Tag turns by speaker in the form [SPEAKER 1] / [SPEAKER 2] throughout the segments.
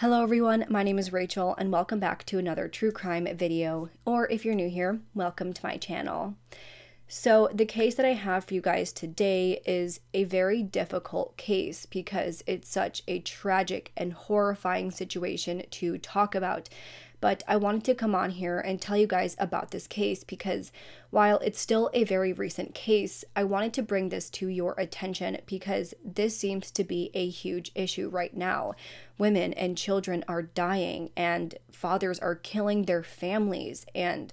[SPEAKER 1] Hello everyone, my name is Rachel and welcome back to another true crime video, or if you're new here, welcome to my channel. So the case that I have for you guys today is a very difficult case because it's such a tragic and horrifying situation to talk about but I wanted to come on here and tell you guys about this case because while it's still a very recent case, I wanted to bring this to your attention because this seems to be a huge issue right now. Women and children are dying, and fathers are killing their families, and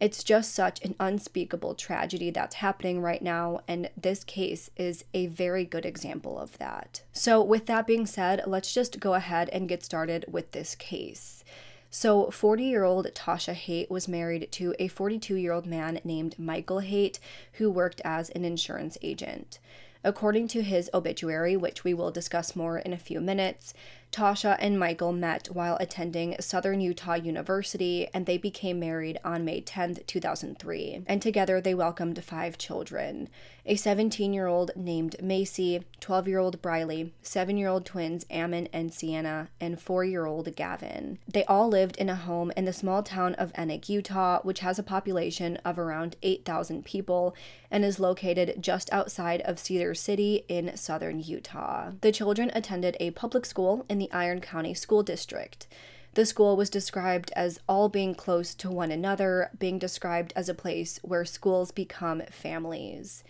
[SPEAKER 1] it's just such an unspeakable tragedy that's happening right now, and this case is a very good example of that. So, with that being said, let's just go ahead and get started with this case. So, 40 year old Tausha Haight was married to a 42 year old man named Michael Haight, who worked as an insurance agent. According to his obituary, which we will discuss more in a few minutes, Tausha and Michael met while attending Southern Utah University and they became married on May 10, 2003. And together they welcomed five children a 17 year old named Macy, 12 year old Briley, 7 year old twins Ammon and Sienna, and 4 year old Gavin. They all lived in a home in the small town of Enoch, Utah, which has a population of around 8,000 people and is located just outside of Cedar City in southern Utah. The children attended a public school in the Iron County School District. The school was described as all being close to one another, being described as a place where schools become families.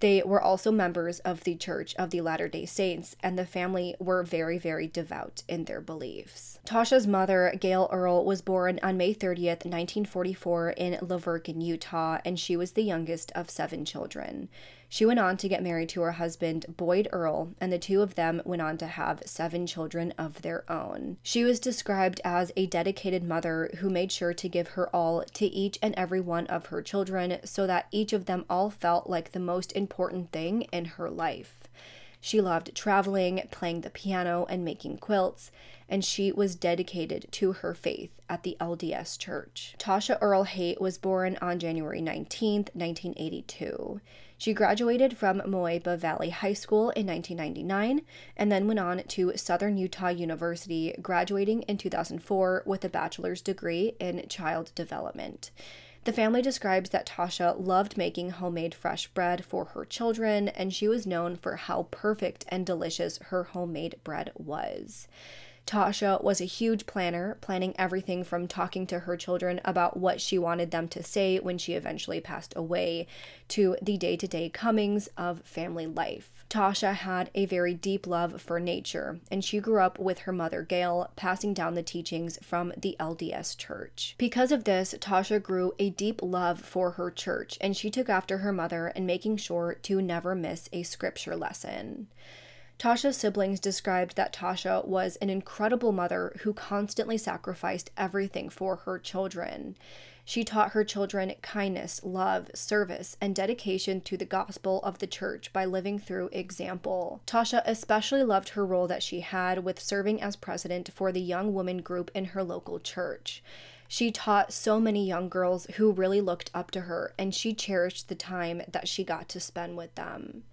[SPEAKER 1] They were also members of the Church of the Latter day Saints, and the family were very, very devout in their beliefs. Tausha's mother, Gail Earl, was born on May 30th, 1944, in La Verkin, Utah, and she was the youngest of seven children. She went on to get married to her husband, Boyd Earl, and the two of them went on to have seven children of their own. She was described as a dedicated mother who made sure to give her all to each and every one of her children so that each of them all felt like the most important thing in her life. She loved traveling, playing the piano, and making quilts, and she was dedicated to her faith at the LDS Church. Tausha Earl Haight was born on January 19, 1982. She graduated from Moapa Valley High School in 1999 and then went on to Southern Utah University, graduating in 2004 with a bachelor's degree in child development. The family describes that Tausha loved making homemade fresh bread for her children, and she was known for how perfect and delicious her homemade bread was. Tausha was a huge planner, planning everything from talking to her children about what she wanted them to say when she eventually passed away to the day to day comings of family life. Tausha had a very deep love for nature, and she grew up with her mother Gail, passing down the teachings from the LDS Church. Because of this, Tausha grew a deep love for her church, and she took after her mother in making sure to never miss a scripture lesson. Tausha's siblings described that Tausha was an incredible mother who constantly sacrificed everything for her children. She taught her children kindness, love, service, and dedication to the gospel of the church by living through example. Tausha especially loved her role that she had with serving as president for the young woman group in her local church. She taught so many young girls who really looked up to her, and she cherished the time that she got to spend with them.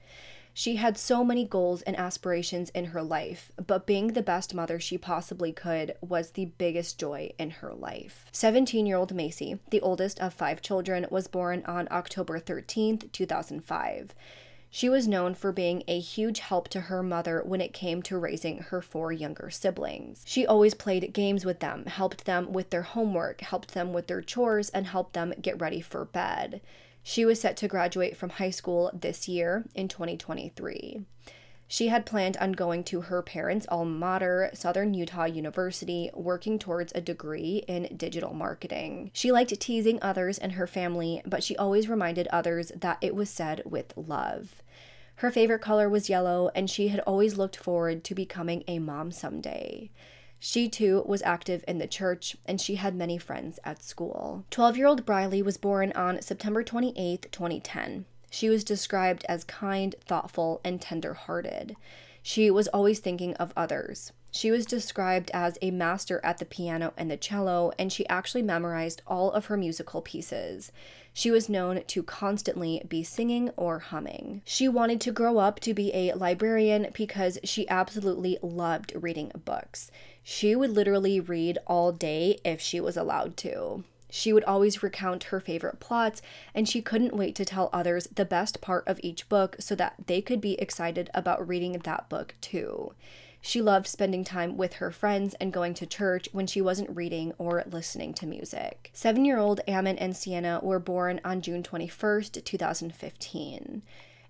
[SPEAKER 1] She had so many goals and aspirations in her life, but being the best mother she possibly could was the biggest joy in her life. 17 year old Macy, the oldest of five children, was born on October 13th, 2005. She was known for being a huge help to her mother when it came to raising her four younger siblings. She always played games with them, helped them with their homework, helped them with their chores, and helped them get ready for bed. She was set to graduate from high school this year in 2023. She had planned on going to her parents' alma mater, Southern Utah University, working towards a degree in digital marketing. She liked teasing others and her family, but she always reminded others that it was said with love. Her favorite color was yellow, and she had always looked forward to becoming a mom someday. She too was active in the church, and she had many friends at school. 12 year old Briley was born on September 28, 2010. She was described as kind, thoughtful, and tender hearted. She was always thinking of others. She was described as a master at the piano and the cello, and she actually memorized all of her musical pieces. She was known to constantly be singing or humming. She wanted to grow up to be a librarian because she absolutely loved reading books. She would literally read all day if she was allowed to. She would always recount her favorite plots, and she couldn't wait to tell others the best part of each book so that they could be excited about reading that book too. She loved spending time with her friends and going to church when she wasn't reading or listening to music. Seven year old Ammon and Sienna were born on June 21st, 2015.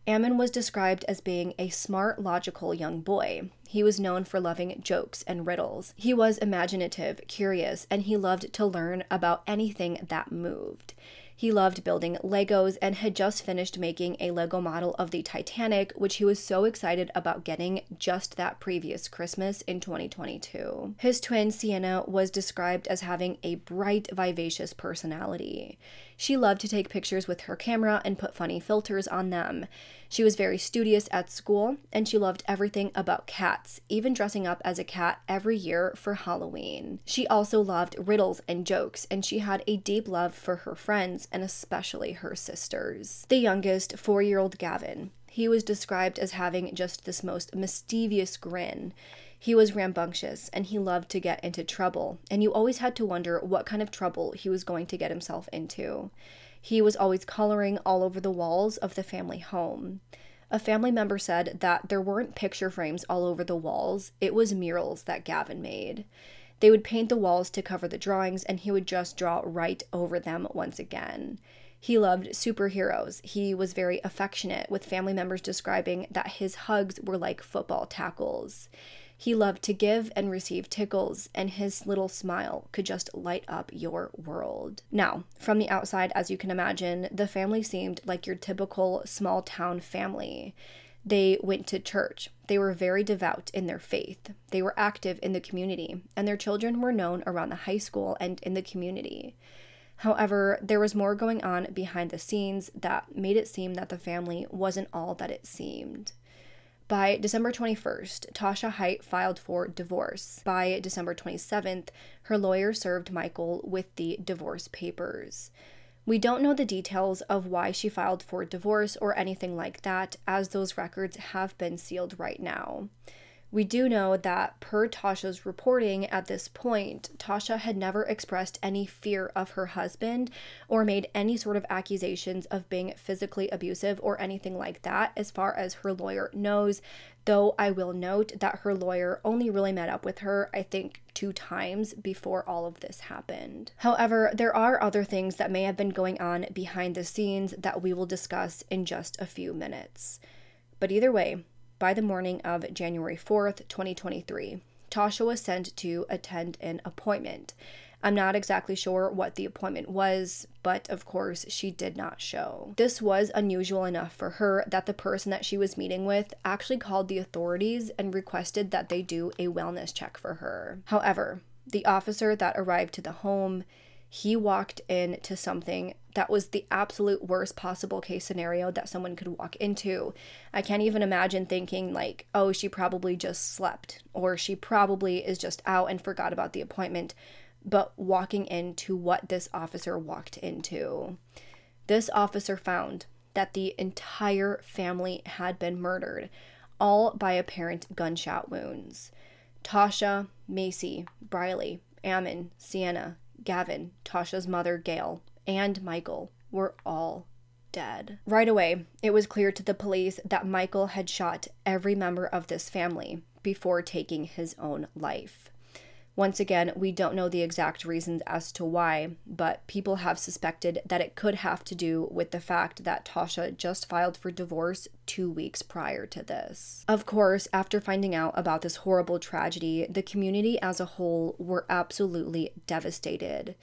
[SPEAKER 1] Ammon was described as being a smart, logical young boy. He was known for loving jokes and riddles. He was imaginative, curious, and he loved to learn about anything that moved. He loved building Legos and had just finished making a Lego model of the Titanic, which he was so excited about getting just that previous Christmas in 2022. His twin, Sienna, was described as having a bright, vivacious personality. She loved to take pictures with her camera and put funny filters on them. She was very studious at school, and she loved everything about cats, even dressing up as a cat every year for Halloween. She also loved riddles and jokes, and she had a deep love for her friends and especially her sisters. The youngest, four year old Gavin, he was described as having just this most mischievous grin. He was rambunctious and he loved to get into trouble, and you always had to wonder what kind of trouble he was going to get himself into. He was always coloring all over the walls of the family home. A family member said that there weren't picture frames all over the walls, it was murals that Gavin made. They would paint the walls to cover the drawings, and he would just draw right over them once again. He loved superheroes. He was very affectionate, with family members describing that his hugs were like football tackles. He loved to give and receive tickles, and his little smile could just light up your world. Now, from the outside, as you can imagine, the family seemed like your typical small town family. They went to church. They were very devout in their faith. They were active in the community, and their children were known around the high school and in the community. However, there was more going on behind the scenes that made it seem that the family wasn't all that it seemed. By December 21st, Tausha Haight filed for divorce. By December 27th, her lawyer served Michael with the divorce papers. We don't know the details of why she filed for divorce or anything like that, as those records have been sealed right now. We do know that, per Tausha's reporting at this point, Tausha had never expressed any fear of her husband or made any sort of accusations of being physically abusive or anything like that, as far as her lawyer knows. Though I will note that her lawyer only really met up with her, I think, two times before all of this happened. However, there are other things that may have been going on behind the scenes that we will discuss in just a few minutes. But either way, by the morning of January 4th, 2023. Tausha was sent to attend an appointment. I'm not exactly sure what the appointment was, but of course, she did not show. This was unusual enough for her that the person that she was meeting with actually called the authorities and requested that they do a wellness check for her. However, the officer that arrived to the home he walked into something that was the absolute worst possible case scenario that someone could walk into. I can't even imagine thinking, like, oh, she probably just slept, or she probably is just out and forgot about the appointment, but walking into what this officer walked into. This officer found that the entire family had been murdered, all by apparent gunshot wounds. Tausha, Macy, Briley, Ammon, Sienna, Gavin, Tausha's mother, Gail, and Michael were all dead. Right away, it was clear to the police that Michael had shot every member of this family before taking his own life. Once again, we don't know the exact reasons as to why, but people have suspected that it could have to do with the fact that Tausha just filed for divorce two weeks prior to this. Of course, after finding out about this horrible tragedy, the community as a whole were absolutely devastated.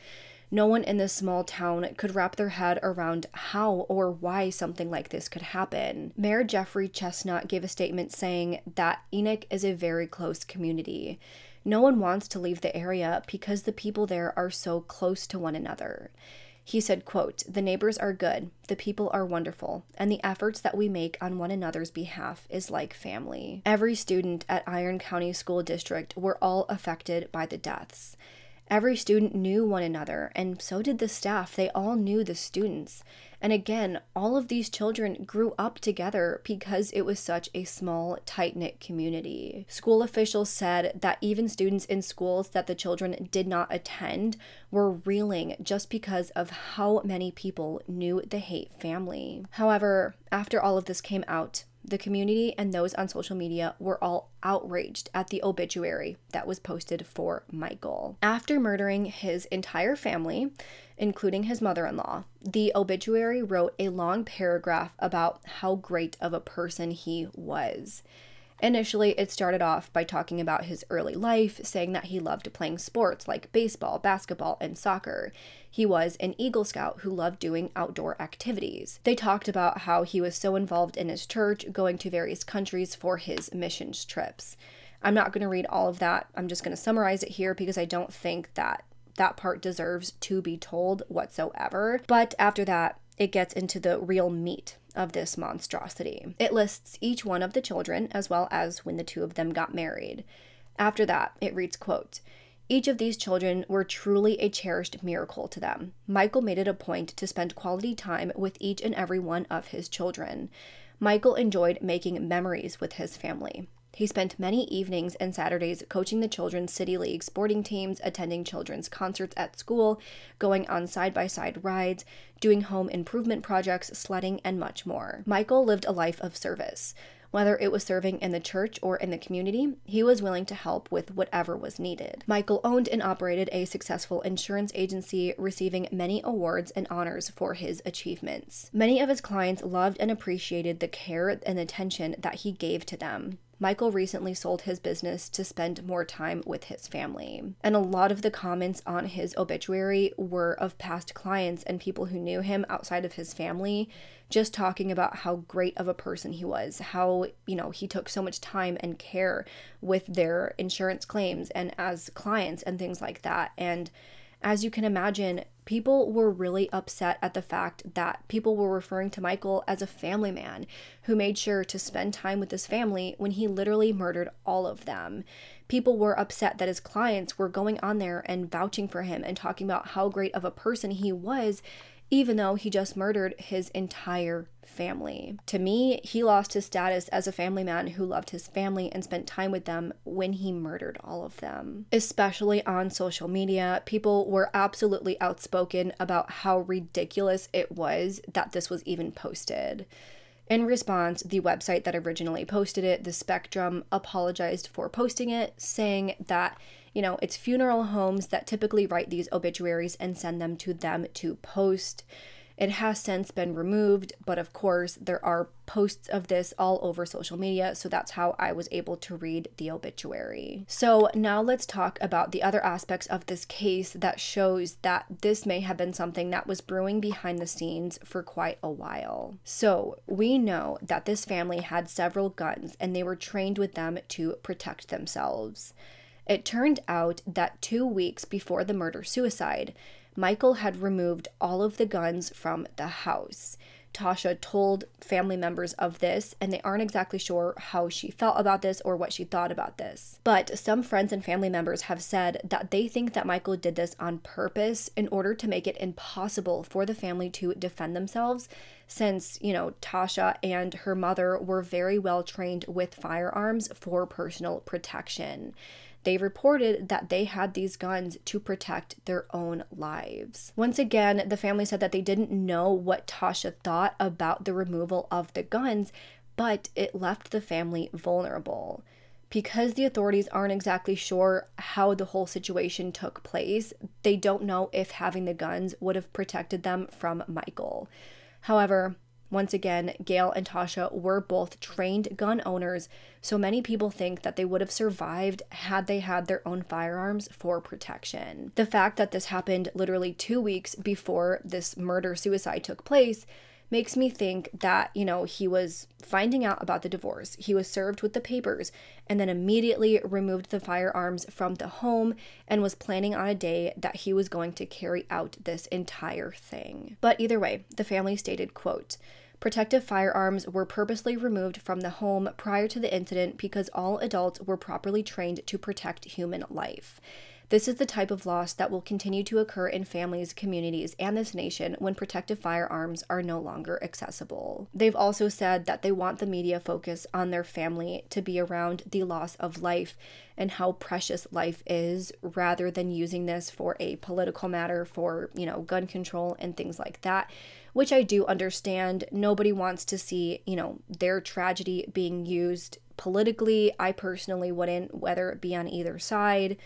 [SPEAKER 1] No one in this small town could wrap their head around how or why something like this could happen. Mayor Jeffrey Chesnut gave a statement saying that Enoch is a very close community. No one wants to leave the area because the people there are so close to one another. He said, quote, "The neighbors are good, the people are wonderful, and the efforts that we make on one another's behalf is like family." Every student at Iron County School District were all affected by the deaths. Every student knew one another, and so did the staff. They all knew the students. And again, all of these children grew up together because it was such a small, tight knit community. School officials said that even students in schools that the children did not attend were reeling just because of how many people knew the Haight family. However, after all of this came out, the community and those on social media were all outraged at the obituary that was posted for Michael. After murdering his entire family, including his mother in law, the obituary wrote a long paragraph about how great of a person he was. Initially, it started off by talking about his early life, saying that he loved playing sports like baseball, basketball, and soccer. He was an Eagle Scout who loved doing outdoor activities. They talked about how he was so involved in his church, going to various countries for his missions trips. I'm not going to read all of that. I'm just going to summarize it here because I don't think that that part deserves to be told whatsoever. But after that, it gets into the real meat of this monstrosity. It lists each one of the children as well as when the two of them got married. After that, it reads quote, each of these children were truly a cherished miracle to them. Michael made it a point to spend quality time with each and every one of his children. Michael enjoyed making memories with his family. He spent many evenings and Saturdays coaching the children's City League sporting teams, attending children's concerts at school, going on side by side rides, doing home improvement projects, sledding, and much more. Michael lived a life of service. Whether it was serving in the church or in the community, he was willing to help with whatever was needed. Michael owned and operated a successful insurance agency, receiving many awards and honors for his achievements. Many of his clients loved and appreciated the care and attention that he gave to them. Michael recently sold his business to spend more time with his family. And a lot of the comments on his obituary were of past clients and people who knew him outside of his family, just talking about how great of a person he was, how, you know, he took so much time and care with their insurance claims and as clients and things like that. And as you can imagine, people were really upset at the fact that people were referring to Michael as a family man who made sure to spend time with his family when he literally murdered all of them. People were upset that his clients were going on there and vouching for him and talking about how great of a person he was even though he just murdered his entire family. To me, he lost his status as a family man who loved his family and spent time with them when he murdered all of them. Especially on social media, people were absolutely outspoken about how ridiculous it was that this was even posted. In response, the website that originally posted it, The Spectrum, apologized for posting it, saying that you know, it's funeral homes that typically write these obituaries and send them to them to post. It has since been removed, but of course, there are posts of this all over social media, so that's how I was able to read the obituary. So, now let's talk about the other aspects of this case that shows that this may have been something that was brewing behind the scenes for quite a while. So, we know that this family had several guns and they were trained with them to protect themselves. It turned out that two weeks before the murder suicide, Michael had removed all of the guns from the house. Tausha told family members of this, and they aren't exactly sure how she felt about this or what she thought about this. But some friends and family members have said that they think that Michael did this on purpose in order to make it impossible for the family to defend themselves, since, you know, Tausha and her mother were very well trained with firearms for personal protection. They reported that they had these guns to protect their own lives. Once again, the family said that they didn't know what Tausha thought about the removal of the guns, but it left the family vulnerable. Because the authorities aren't exactly sure how the whole situation took place, they don't know if having the guns would have protected them from Michael. However, once again, Gail and Tausha were both trained gun owners, so many people think that they would have survived had they had their own firearms for protection. The fact that this happened literally two weeks before this murder suicide took place makes me think that, you know, he was finding out about the divorce. He was served with the papers and then immediately removed the firearms from the home and was planning on a day that he was going to carry out this entire thing. But either way, the family stated, quote, Protective firearms were purposely removed from the home prior to the incident because all adults were properly trained to protect human life. This is the type of loss that will continue to occur in families, communities, and this nation when protective firearms are no longer accessible. They've also said that they want the media focus on their family to be around the loss of life and how precious life is rather than using this for a political matter for, you know, gun control and things like that which I do understand. Nobody wants to see, you know, their tragedy being used politically. I personally wouldn't, whether it be on either side.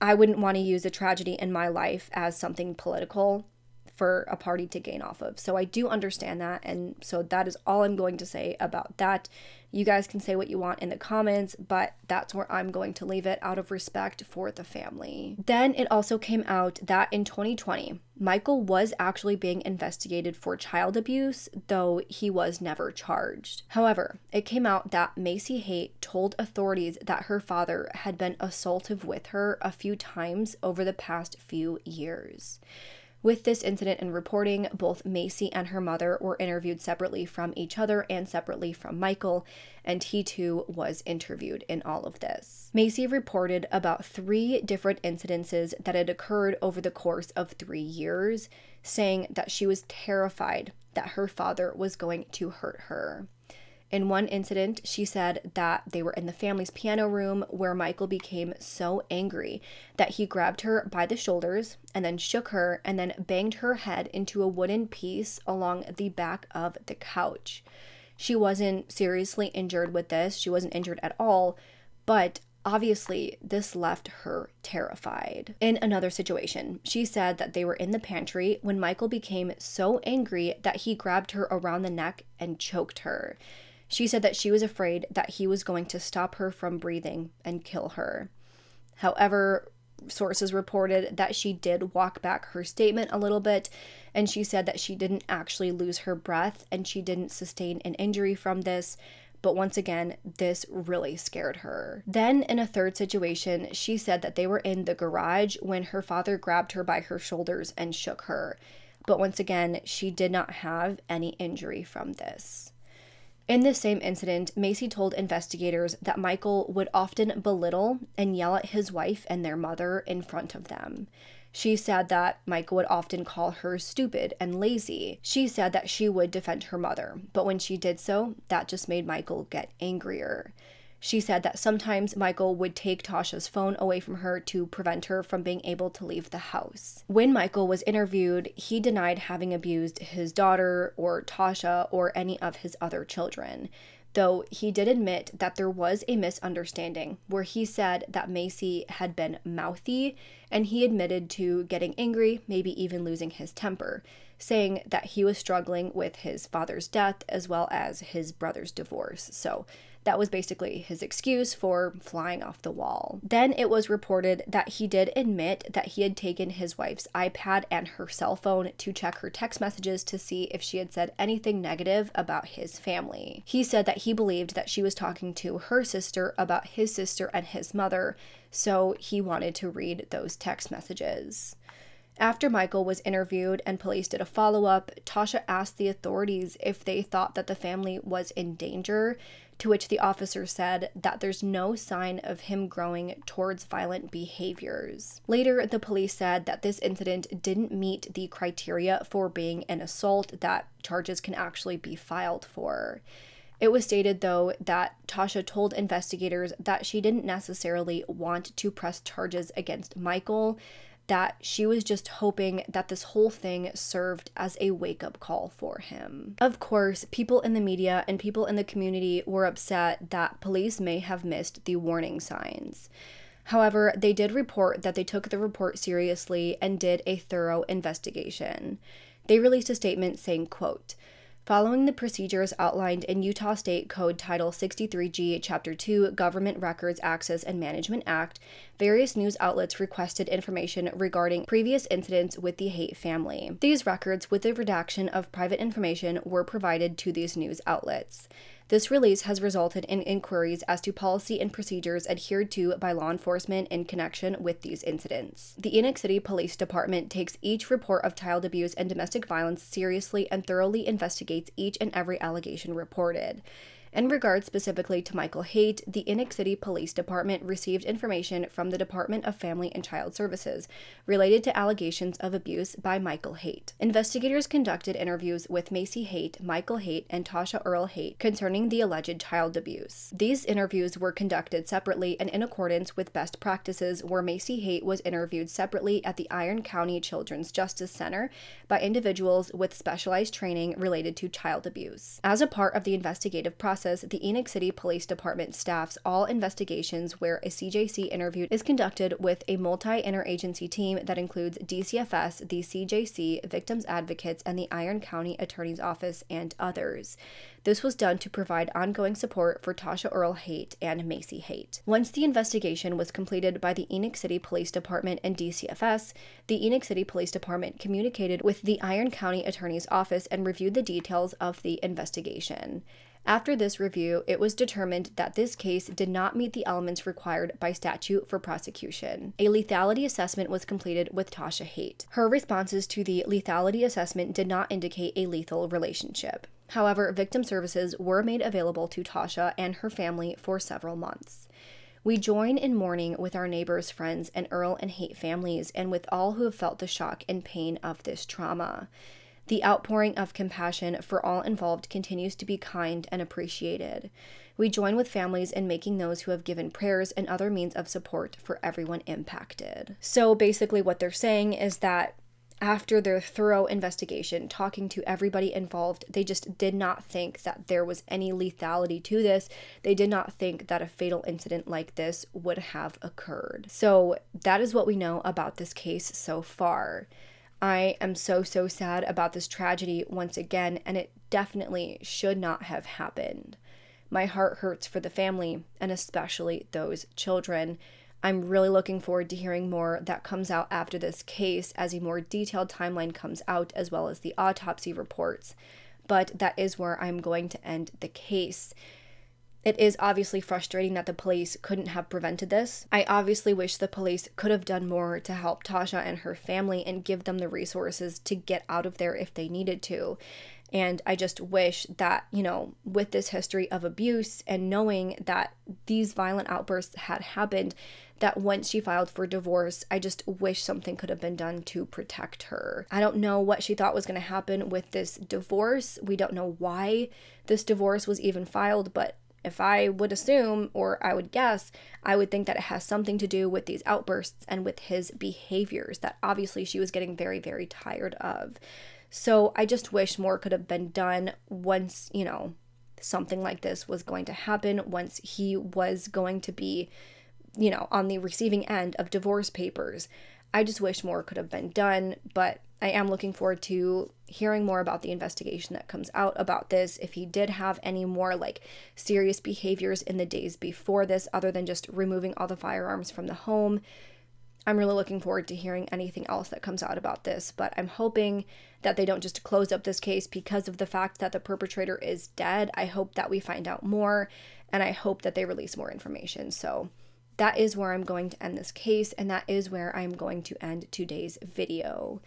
[SPEAKER 1] I wouldn't want to use a tragedy in my life as something political for a party to gain off of. So I do understand that. And so that is all I'm going to say about that. You guys can say what you want in the comments, but that's where I'm going to leave it out of respect for the family. Then it also came out that in 2020, Michael was actually being investigated for child abuse, though he was never charged. However, it came out that Macy Haight told authorities that her father had been assaultive with her a few times over the past few years. With this incident and reporting, both Macy and her mother were interviewed separately from each other and separately from Michael, and he too was interviewed in all of this. Macy reported about three different incidences that had occurred over the course of three years, saying that she was terrified that her father was going to hurt her. In one incident, she said that they were in the family's piano room where Michael became so angry that he grabbed her by the shoulders and then shook her and then banged her head into a wooden piece along the back of the couch. She wasn't seriously injured with this, she wasn't injured at all, but Obviously, this left her terrified. In another situation, she said that they were in the pantry when Michael became so angry that he grabbed her around the neck and choked her. She said that she was afraid that he was going to stop her from breathing and kill her. However, sources reported that she did walk back her statement a little bit, and she said that she didn't actually lose her breath and she didn't sustain an injury from this. But once again, this really scared her. Then, in a third situation, she said that they were in the garage when her father grabbed her by her shoulders and shook her. But once again, she did not have any injury from this. In this same incident, Macy told investigators that Michael would often belittle and yell at his wife and their mother in front of them. She said that Michael would often call her stupid and lazy. She said that she would defend her mother, but when she did so, that just made Michael get angrier. She said that sometimes Michael would take Tausha's phone away from her to prevent her from being able to leave the house. When Michael was interviewed, he denied having abused his daughter or Tausha or any of his other children though he did admit that there was a misunderstanding where he said that Macy had been mouthy and he admitted to getting angry, maybe even losing his temper, saying that he was struggling with his father's death as well as his brother's divorce. So that was basically his excuse for flying off the wall. Then it was reported that he did admit that he had taken his wife's iPad and her cell phone to check her text messages to see if she had said anything negative about his family. He said that he believed that she was talking to her sister about his sister and his mother, so he wanted to read those text messages. After Michael was interviewed and police did a follow up, Tausha asked the authorities if they thought that the family was in danger, to which the officer said that there's no sign of him growing towards violent behaviors. Later, the police said that this incident didn't meet the criteria for being an assault that charges can actually be filed for. It was stated, though, that Tausha told investigators that she didn't necessarily want to press charges against Michael, that she was just hoping that this whole thing served as a wake up call for him. Of course, people in the media and people in the community were upset that police may have missed the warning signs. However, they did report that they took the report seriously and did a thorough investigation. They released a statement saying, quote, Following the procedures outlined in Utah State Code Title 63G, Chapter 2, Government Records Access and Management Act, various news outlets requested information regarding previous incidents with the Haight family. These records, with the redaction of private information, were provided to these news outlets. This release has resulted in inquiries as to policy and procedures adhered to by law enforcement in connection with these incidents. The Enoch City Police Department takes each report of child abuse and domestic violence seriously and thoroughly investigates each and every allegation reported. In regard specifically to Michael Haight, the Enoch City Police Department received information from the Department of Family and Child Services related to allegations of abuse by Michael Haight. Investigators conducted interviews with Macy Haight, Michael Haight, and Tausha Earl Haight concerning the alleged child abuse. These interviews were conducted separately and in accordance with best practices, where Macy Haight was interviewed separately at the Iron County Children's Justice Center by individuals with specialized training related to child abuse. As a part of the investigative process, the Enoch City Police Department staffs all investigations where a CJC interview is conducted with a multi interagency team that includes DCFS, the CJC, victims advocates, and the Iron County Attorney's Office, and others. This was done to provide ongoing support for Tausha Earl Haight and Macy Haight. Once the investigation was completed by the Enoch City Police Department and DCFS, the Enoch City Police Department communicated with the Iron County Attorney's Office and reviewed the details of the investigation. After this review, it was determined that this case did not meet the elements required by statute for prosecution. A lethality assessment was completed with Tausha Haight. Her responses to the lethality assessment did not indicate a lethal relationship. However, victim services were made available to Tausha and her family for several months. We join in mourning with our neighbors, friends, and Earl and Haight families, and with all who have felt the shock and pain of this trauma. The outpouring of compassion for all involved continues to be kind and appreciated. We join with families in making those who have given prayers and other means of support for everyone impacted. So basically, what they're saying is that after their thorough investigation, talking to everybody involved, they just did not think that there was any lethality to this. They did not think that a fatal incident like this would have occurred. So, that is what we know about this case so far. I am so, so sad about this tragedy once again, and it definitely should not have happened. My heart hurts for the family, and especially those children. I'm really looking forward to hearing more that comes out after this case as a more detailed timeline comes out, as well as the autopsy reports. But that is where I'm going to end the case. It is obviously frustrating that the police couldn't have prevented this. I obviously wish the police could have done more to help Tausha and her family and give them the resources to get out of there if they needed to. And I just wish that, you know, with this history of abuse and knowing that these violent outbursts had happened, that once she filed for divorce, I just wish something could have been done to protect her. I don't know what she thought was going to happen with this divorce. We don't know why this divorce was even filed, but if I would assume or I would guess, I would think that it has something to do with these outbursts and with his behaviors that obviously she was getting very, very tired of. So I just wish more could have been done once, you know, something like this was going to happen, once he was going to be you know, on the receiving end of divorce papers. I just wish more could have been done, but I am looking forward to hearing more about the investigation that comes out about this. If he did have any more like serious behaviors in the days before this, other than just removing all the firearms from the home, I'm really looking forward to hearing anything else that comes out about this. But I'm hoping that they don't just close up this case because of the fact that the perpetrator is dead. I hope that we find out more and I hope that they release more information. So, that is where I'm going to end this case, and that is where I'm going to end today's video.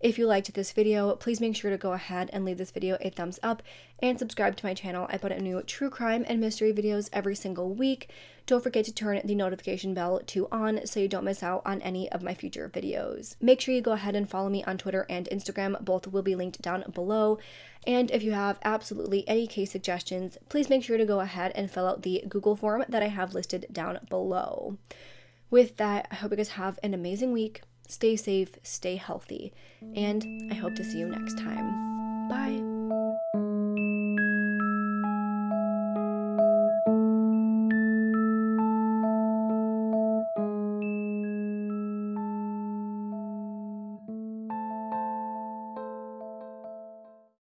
[SPEAKER 1] If you liked this video, please make sure to go ahead and leave this video a thumbs up and subscribe to my channel. I put out new true crime and mystery videos every single week. Don't forget to turn the notification bell to on so you don't miss out on any of my future videos. Make sure you go ahead and follow me on Twitter and Instagram. Both will be linked down below. And if you have absolutely any case suggestions, please make sure to go ahead and fill out the Google form that I have listed down below. With that, I hope you guys have an amazing week. Stay safe, stay healthy, and I hope to see you next time. Bye.